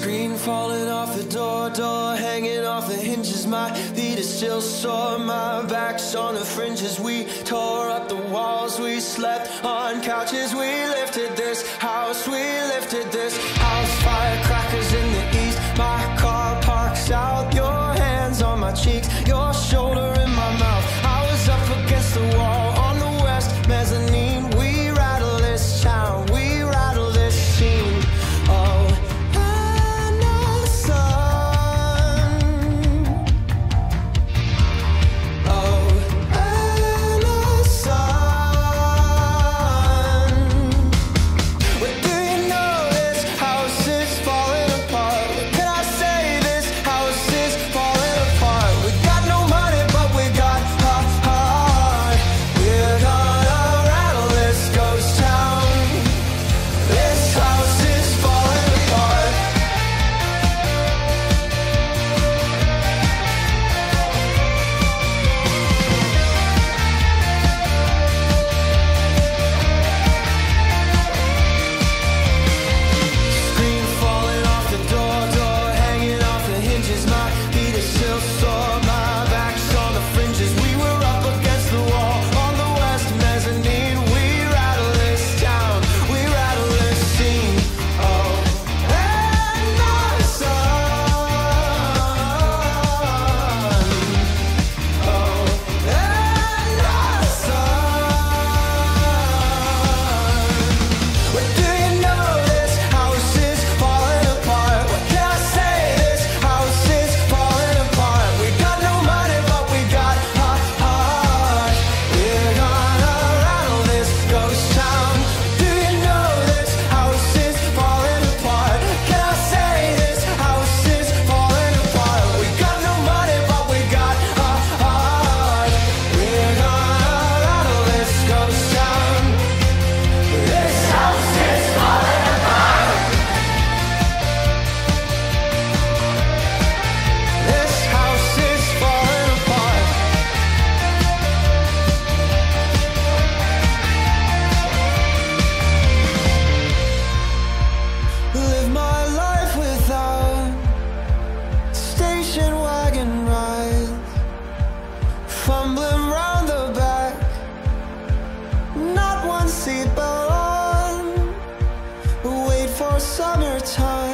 Screen falling off the door, door hanging off the hinges. My feet are still sore, my back's on the fringes. We tore up the walls, we slept on couches. We lifted this house, we lifted this house. Firecrackers in the east, my car parks out. Your hands on my cheeks, your shoulders. one seat but. Wait for summertime.